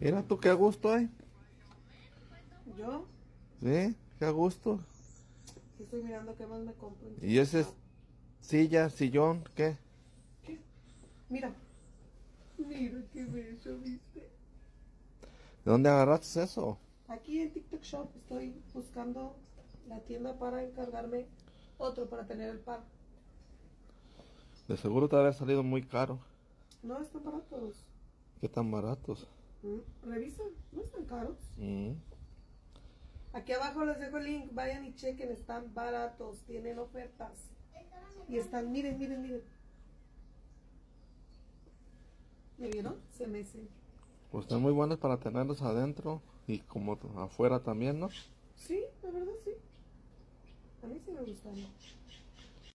Mira tú qué a gusto hay. Yo Sí, qué a gusto. estoy mirando qué más me compro. Y ese es silla, sillón, ¿qué? ¿Qué? Mira. Mira qué bello, ¿viste? ¿De dónde agarraste eso? Aquí en TikTok Shop estoy buscando la tienda para encargarme otro para tener el par. De seguro te había salido muy caro. No están baratos. ¿Qué tan baratos? Mm, Revisa, no están caros. Mm. Aquí abajo les dejo el link, vayan y chequen, están baratos, tienen ofertas. Y están, miren, miren, miren. ¿Me vieron? Se mecen. Pues están muy buenos para tenerlos adentro y como afuera también, ¿no? Sí, la verdad sí. A mí sí me gustaron.